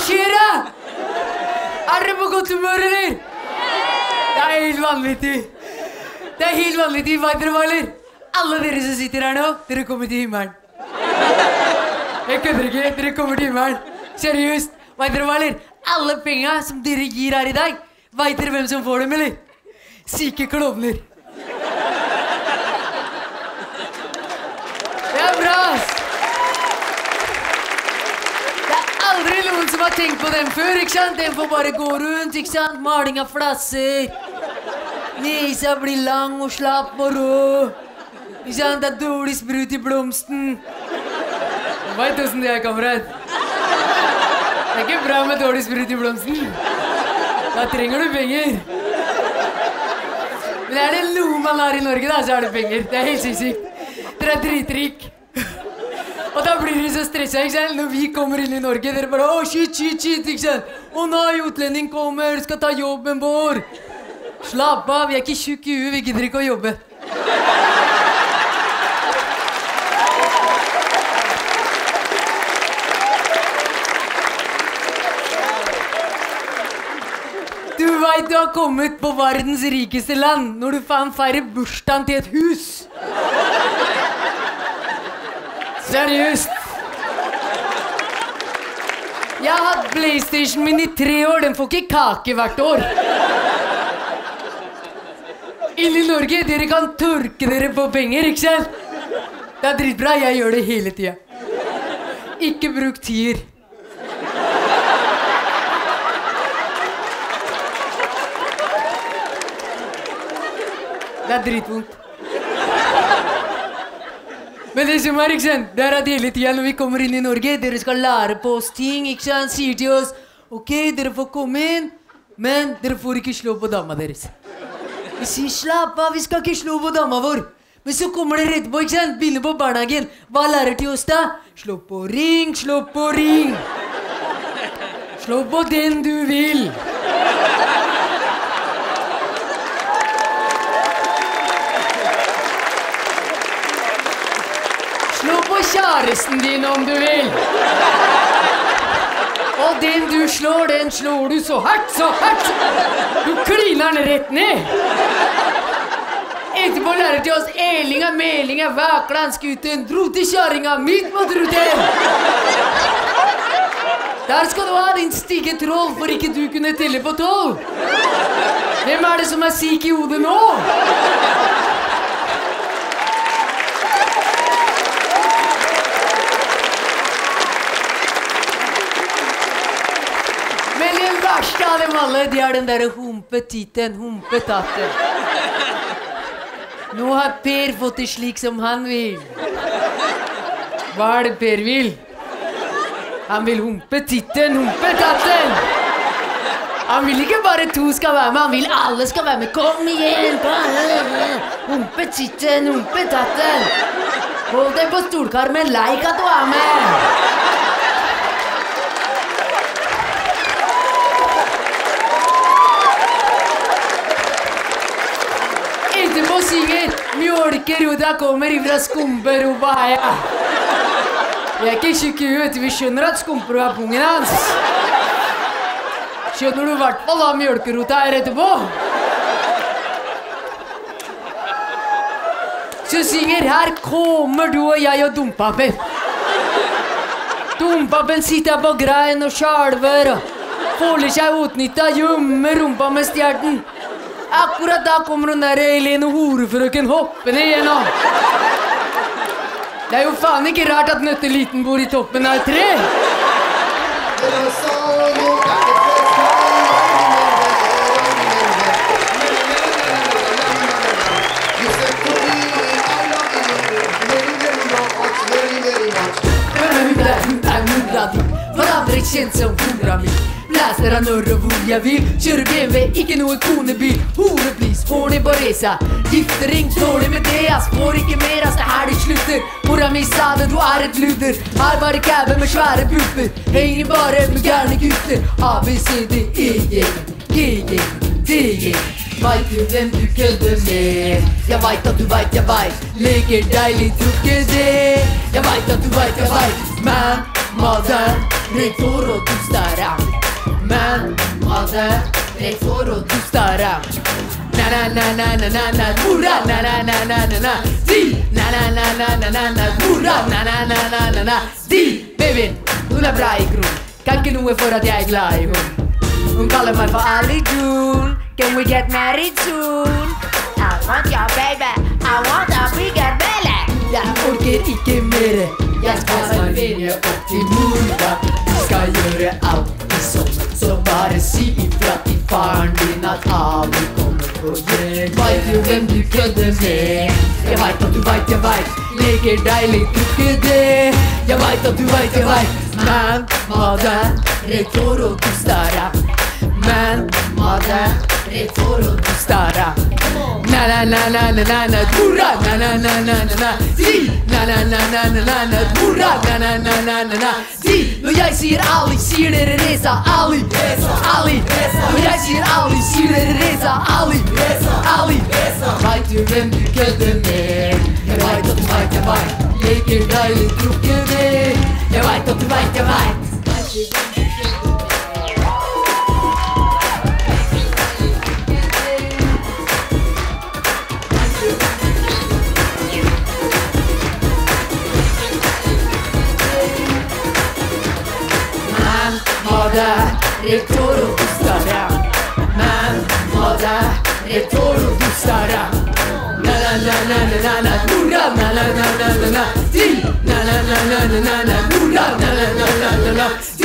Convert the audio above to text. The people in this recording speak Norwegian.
skjer da? Er dere på godt humør, eller? Det er helt vanvittig. Det er helt vanvittig. Vet dere hva, eller? Alle dere som sitter her nå, dere kommer til himmelen. Jeg kødder ikke. Dere kommer til himmelen. Seriøst. Vet dere hva, eller? Alle penga som dere gir her i dag, vet dere hvem som får dem, eller? Syke klovner. Det er bra, ass. Det er aldri noen som har tenkt på den før, ikke sant? Den får bare gå rundt, ikke sant? Maling av flasser. Nesa blir lang og slapp og rå. Ikke sant? Det er dårlig sprut i blomsten. Du veit åssen det er, kamerat. Det er ikke bra med dårlig sprut i blomsten. Da trenger du penger. Men er det noe man har i Norge, da, så er det penger. Det er helt sinnssykt. Dere er dritrik. Og da blir dere så stressa ikke sant? når vi kommer inn i Norge. Dere bare Å, shit, shit, shit. ikke sant? Å nei, utlending kommer, skal ta jobben vår. Slapp av, vi er ikke tjukke i huet. Vi gidder ikke å jobbe. Du veit du har kommet på verdens rikeste land når du faen feirer bursdagen til et hus. Seriøst. Jeg har hatt PlayStation min i tre år. Den får ikke kake hvert år. Inni Norge, dere kan tørke dere på penger, ikke sant? Det er dritbra. Jeg gjør det hele tida. Ikke bruk tier. Det er dritvondt. Men det som er, ikke sant, det er at hele tida når vi kommer inn i Norge, dere skal lære på oss ting, ikke sant, sier til oss Ok, dere får komme inn, men dere får ikke slå på dama deres. Vi sier slapp av, vi skal ikke slå på dama vår. Men så kommer dere etterpå, ikke sant, begynner på barnehagen. Hva lærer til oss da? Slå på ring, slå på ring. Slå på den du vil. Kjæresten din om du vil. Og den du slår, den slår du så hardt, så hardt. Du kliner den rett ned. Etterpå lærer til oss Elinga, Melinga, Væklandsgutten, dro til kjerringa, midt mot truten. Der skal du ha din stige troll for ikke du kunne telle på tolv. Hvem er det som er syk i hodet nå? Men den verste av dem alle, de har den derre humpetitten, humpetatten. Nå har Per fått det slik som han vil. Hva er det Per vil? Han vil humpe titten. Han vil ikke bare to skal være med, han vil alle skal være med. Kom igjen! Humpetitten, Humpe titten. Hold deg på stolkarmen, leik at du er med. Etterpå synger Mjølkeruda kommer ifra Skumperopa heia. Vi er ikke tjukke i huet. Vi skjønner at Skumperud er pungen hans. Skjønner du i hvert fall hva mjølkerota er etterpå? Så synger her kommer du og jeg og Dompapen. Dompapen sitter på grein og skjelver og folder seg utnytta, gjemmer rumpa med stjerten. Akkurat da kommer hun der Helene Horefrøken hoppende igjennom. Det er jo faen ikke rart at Nøtteliten bor i toppen av et tre. Forandret kjent som hora mi. Blæser av når og hvor jeg vil. Kjører BMW, ikke noe konebil. Hore, please, får det på reisa. Giftering, dårlig med det, ass. Får ikke mer, ass. Det er her det slutter. Mora mi sa det, du er et luder. Har bare kæve med svære pupper. Henger bare med gærne gutter. A, B, C, D, E, G, G, G, D, G. Veit du hvem du kødder med? Jeg veit at du veit, jeg veit. Leker deilig, tror ikke det. Jeg veit at du veit, jeg veit. Man, mother, rektor och dostlarım Men adı rektor och dostlarım Na na na na na na na Mura na na na na na na Di Na na na na na na na Mura na na na na na na Di Baby, hun er bra i grunn Kan ikke noe for at jeg er glad i hun Hun kaller meg for Ali June Can we get married soon? I want your baby I want a bigger belly Jeg orker ikke mere Jeg skal ferie opp til mora Vi skal gjøre alt Så bare si ifra til faren din At Ali kommer på hjem Vet du hvem du kødder med? Jeg vet at du vet, jeg vet Leker deilig, tror ikke det Jeg vet at du vet, jeg vet Man, mother, rektor og du stara Man, mother, rektor og du stara Na na na na na na na Dura na na na na na na Di Na na na na na na na Dura na na na na na na Di Når jeg sier Ali, sier dere Reza Ali Ali du vet Leker deg tror ikke det Jeg vet at du vet jeg vet Man, mother, rektor och dustare Man, mother, rektor och dustare Na